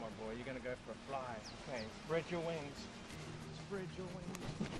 my boy. You're gonna go for a fly. Okay, spread your wings. Spread your wings.